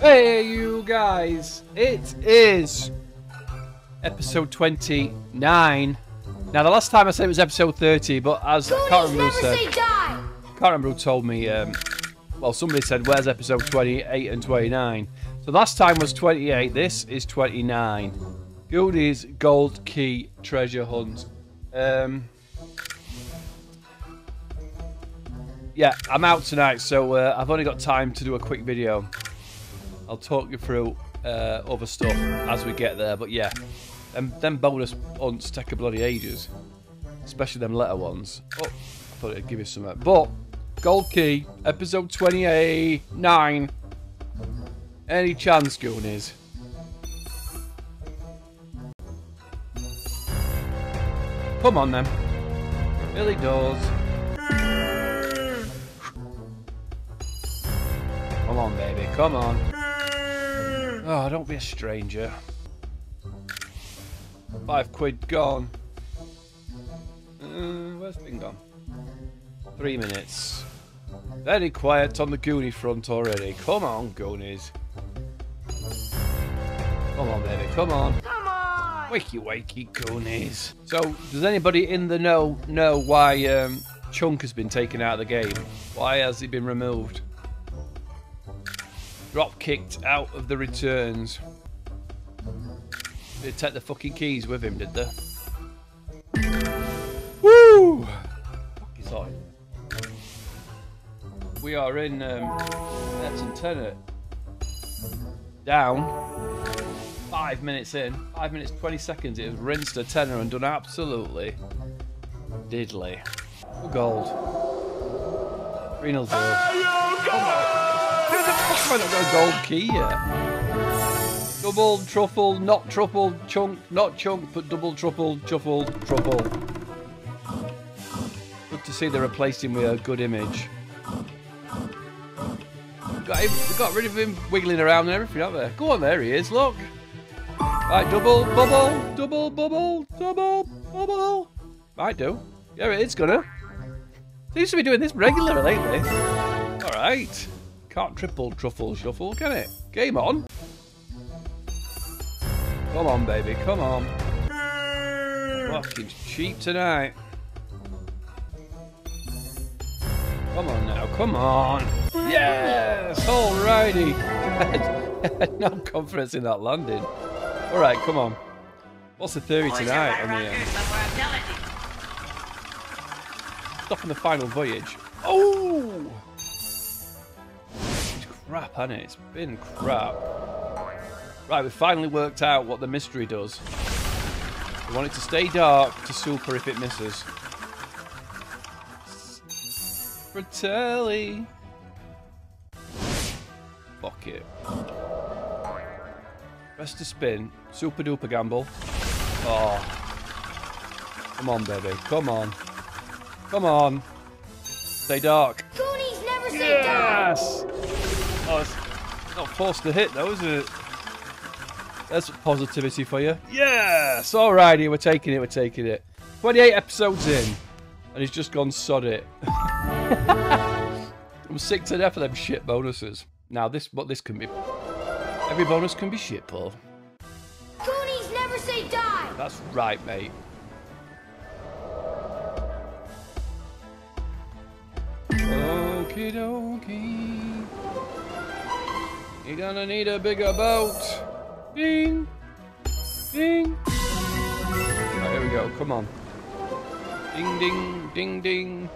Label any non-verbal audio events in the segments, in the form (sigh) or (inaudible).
Hey, you guys! It is episode 29. Now, the last time I said it was episode 30, but as I can't said, can't told me. Um, well, somebody said, "Where's episode 28 and 29?" So last time was 28. This is 29. Goonies Gold Key Treasure Hunt. Um, yeah, I'm out tonight, so uh, I've only got time to do a quick video. I'll talk you through uh, other stuff as we get there, but yeah, them, them bonus hunts take a bloody ages, especially them letter ones. Oh, I thought it'd give you some, but Gold Key, episode 28, 9. Any chance, Goonies? Come on then. Billy doors. Come on, baby. Come on. Oh, don't be a stranger. Five quid gone. Uh, where's been gone? Three minutes. Very quiet on the Goonie front already. Come on, Goonies. Come on, baby. Come on. Come on! Wakey, wakey, Goonies. So, does anybody in the know know why um, Chunk has been taken out of the game? Why has he been removed? Drop kicked out of the returns. They take the fucking keys with him, did they? Woo! Fuck is on. We are in um, Everton Tenant. Down. Five minutes in. Five minutes, 20 seconds. It has rinsed a tenner and done absolutely diddly. Gold. 3 0 have not got a gold key yet? Double, truffle, not truffle, chunk, not chunk, but double, truffle, truffle, truffle. Good to see they replaced him with a good image. Got, him, got rid of him wiggling around and everything, haven't they? Go on, there he is, look. Right, double, bubble, double, bubble, double, bubble. Might do. Yeah, it's gonna. Seems to be doing this regularly lately. Alright. Can't triple truffle shuffle, can it? Game on. Come on, baby, come on. Fucking cheap tonight. Come on now, come on. Yes! Alrighty. (laughs) no confidence in that landing. Alright, come on. What's the theory tonight on the um, stopping the final voyage? Oh! Crap, hasn't it? It's been crap. Right, we finally worked out what the mystery does. We want it to stay dark to super if it misses. Fratelli. Fuck it. Press to spin. Super duper gamble. Oh. Come on, baby. Come on. Come on. Stay dark. Goonies never say die! Yes! Oh, it's not forced to hit though, is it? That's positivity for you. Yes! Alrighty, we're taking it, we're taking it. 28 episodes in, and he's just gone sod it. (laughs) I'm sick to death of them shit bonuses. Now this, but this can be. Every bonus can be shit, Paul. Goonies never say die! That's right, mate. Okie dokie. You're gonna need a bigger boat. Ding. Ding. Right, here we go. Come on. Ding, ding, ding, ding.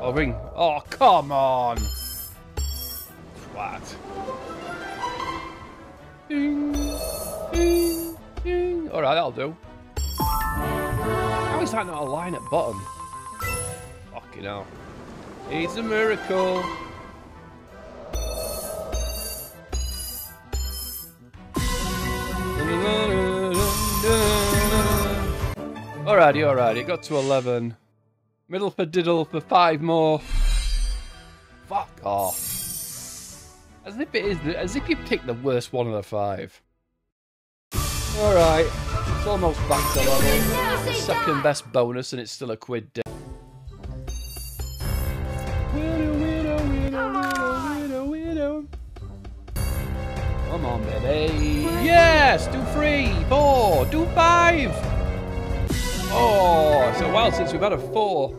Oh, ring. Oh, come on. Twat. Ding. Ding. Ding. Alright, that'll do. How is that not a line at bottom? Fucking hell. It's a miracle. Alrighty, alrighty. Got to 11. Middle for diddle for five more. Fuck off. As if it is, as if you picked the worst one of the five. Alright. It's almost back to level. Second best bonus and it's still a quid down. Come on, baby. Yes! Do three, four, do five! Oh, it's a while since we've had a four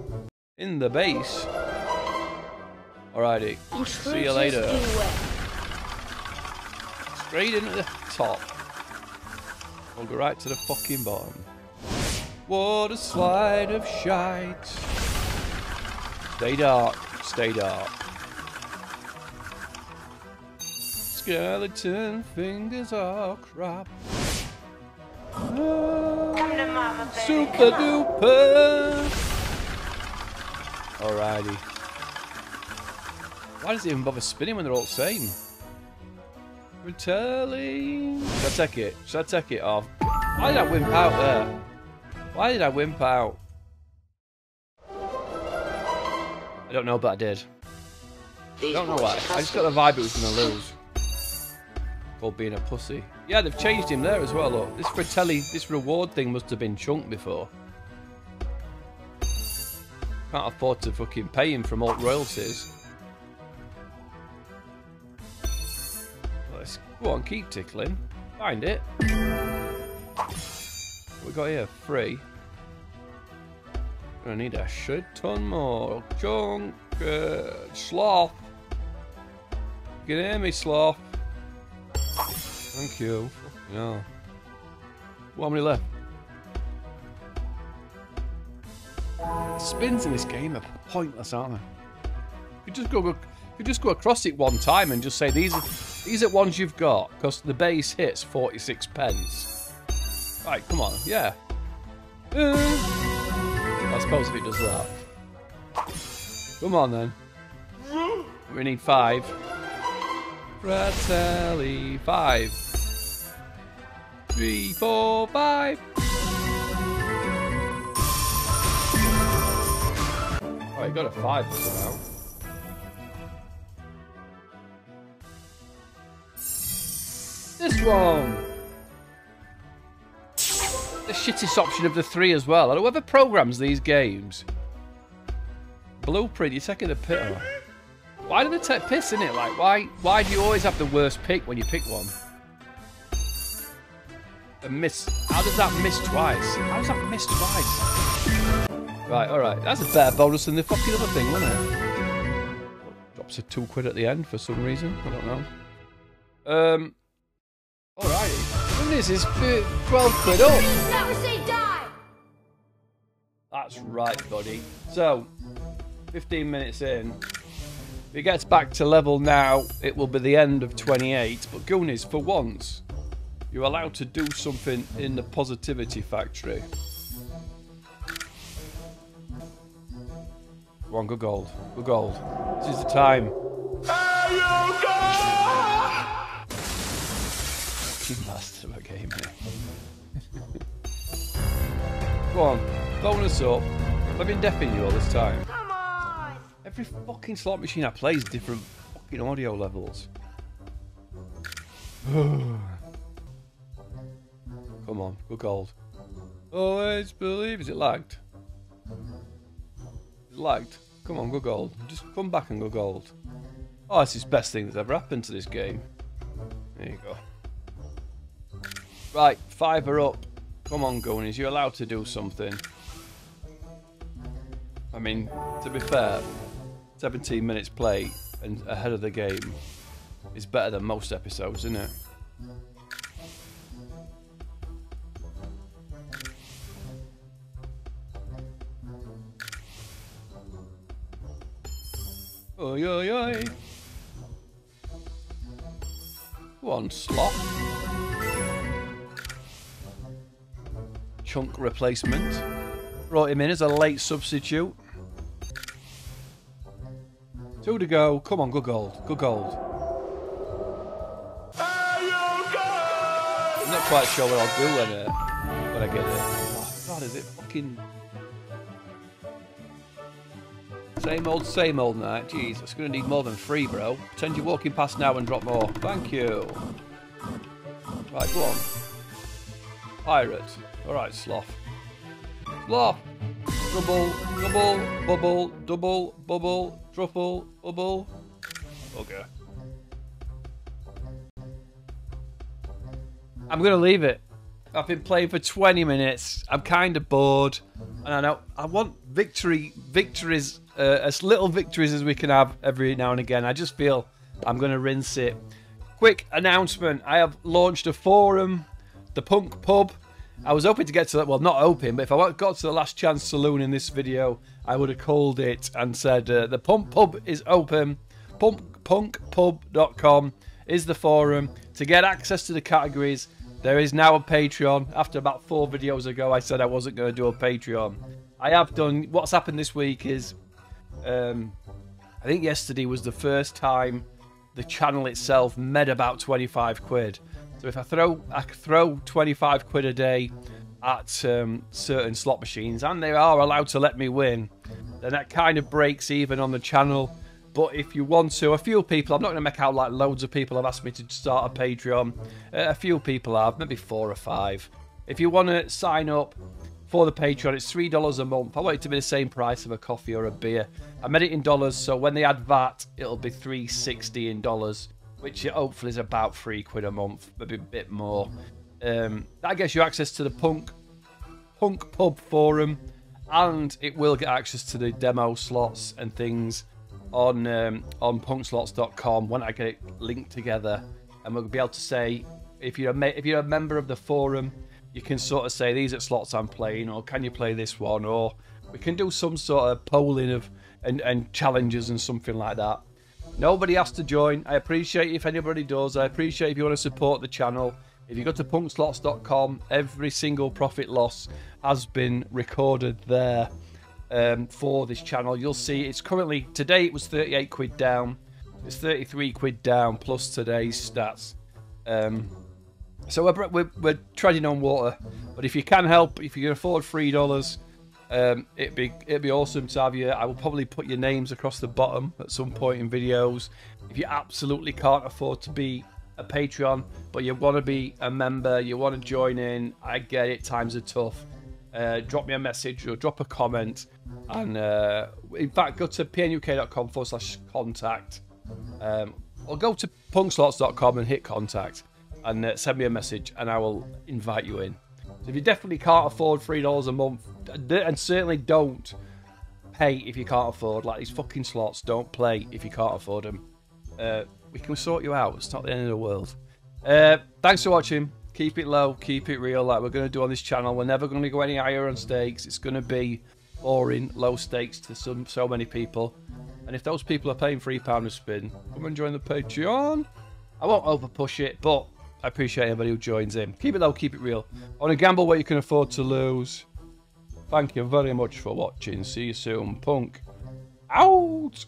in the base. Alrighty. See you later. Straight into the top. We'll go right to the fucking bottom. What a slide of shite. Stay dark. Stay dark. Skeleton fingers are crap. Oh, super duper. Alrighty. Why does it even bother spinning when they're all the same? Returning. Should I take it? Should I take it off? Why did I wimp out there? Why did I wimp out? I don't know, but I did. I don't know why. I just got the vibe it was going to lose. For being a pussy. Yeah, they've changed him there as well, look. This Fratelli, this reward thing must have been chunked before. Can't afford to fucking pay him from alt royalties. Let's go on, keep tickling. Find it. What we got here? Free. Gonna need a shit ton more. Junk. Uh, sloth. You can hear me, sloth. Thank you. Yeah. How many left? Spins in this game are pointless, aren't they? You just go, go you just go across it one time and just say these are these are ones you've got because the base hits 46 pence. Right, come on, yeah. Uh, I suppose if it does that. Come on then. We need five. Fratelli, five. Three, four, five. Oh, you got a five somehow. This one! The shittest option of the three as well. Whoever programs these games. Blueprint, you're taking a pitter. Why do they take piss in it? Like, why why do you always have the worst pick when you pick one? A miss. How does that miss twice? How does that miss twice? Right, alright. That's a better bonus than the fucking other thing, wasn't it? Drops a two quid at the end for some reason. I don't know. Um. Alrighty. And this is 12 quid up. Never say die. That's right, buddy. So, 15 minutes in. If it gets back to level now, it will be the end of 28. But Goonies, for once, you're allowed to do something in the positivity factory. Go on, go gold. Go gold. This is the time. Fucking master of a game here. (laughs) go on, bonus up. I've been deafing you all this time. Every fucking slot machine I play is different fucking audio levels. (sighs) Come on, go gold. Always believe. Is it lagged? It lagged? Come on, go gold. Just come back and go gold. Oh, is the best thing that's ever happened to this game. There you go. Right, fiver up. Come on, Goonies, you're allowed to do something. I mean, to be fair, 17 minutes play and ahead of the game is better than most episodes, isn't it? Oi, oi, oi. Go on, slot. Chunk replacement. Brought him in as a late substitute. Two to go. Come on, good gold. Good gold. I'm not quite sure what I'll do when, uh, when I get it. Oh, God, is it fucking... Same old, same old night. Jeez, it's going to need more than three, bro. Pretend you're walking past now and drop more. Thank you. Right, go on. Pirate. Alright, sloth. Sloth! Double, double, bubble, double, bubble, truffle, bubble. Okay. I'm to leave it. I've been playing for 20 minutes. I'm kind of bored. And I know I want victory, victories, uh, as little victories as we can have every now and again. I just feel I'm to rinse it. Quick announcement I have launched a forum, the Punk Pub. I was hoping to get to that, well, not hoping, but if I got to the last chance saloon in this video, I would have called it and said uh, the Punk Pub is open. Punk, punkpub.com is the forum. To get access to the categories, there is now a Patreon. After about four videos ago, I said I wasn't going to do a Patreon. I have done. What's happened this week is, um, I think yesterday was the first time the channel itself made about 25 quid. So if I throw I throw 25 quid a day at um, certain slot machines, and they are allowed to let me win, then that kind of breaks even on the channel. But if you want to, a few people, I'm not going to make out like loads of people have asked me to start a Patreon. Uh, a few people have, maybe four or five. If you want to sign up for the Patreon, it's $3 a month. I want it to be the same price of a coffee or a beer. I made it in dollars, so when they add VAT, it'll be 360 in dollars, which hopefully is about three quid a month, maybe a bit more. Um, that gets you access to the Punk Punk Pub forum, and it will get access to the demo slots and things on um, on punkslots.com when I get it linked together, and we'll be able to say if you're a if you're a member of the forum, you can sort of say these are slots I'm playing, or can you play this one, or we can do some sort of polling of and, and challenges and something like that. Nobody has to join. I appreciate if anybody does. I appreciate if you want to support the channel. If you go to punkslots.com, every single profit loss has been recorded there um, for this channel. You'll see it's currently, today it was 38 quid down. It's 33 quid down plus today's stats. Um, so we're, we're, we're, treading on water. But if you can help, if you can afford $3, um, it'd be it'd be awesome to have you. I will probably put your names across the bottom at some point in videos. If you absolutely can't afford to be a Patreon, but you want to be a member, you want to join in, I get it. Times are tough. Uh, drop me a message or drop a comment. And uh, in fact, go to pnuk.com forward slash contact. Um, or go to punkslots.com and hit contact and uh, send me a message and I will invite you in. So if you definitely can't afford $3 a month, and certainly don't pay if you can't afford, like these fucking slots, don't play if you can't afford them. Uh, we can sort you out. It's not the end of the world. Uh, thanks for watching. Keep it low, keep it real, like we're going to do on this channel. We're never going to go any higher on stakes. It's going to be boring, low stakes to some so many people. And if those people are paying £3 a spin, come and join the Patreon. I won't over push it, but I appreciate anybody who joins in. Keep it low, keep it real. On a gamble where you can afford to lose. Thank you very much for watching. See you soon. Punk. Out!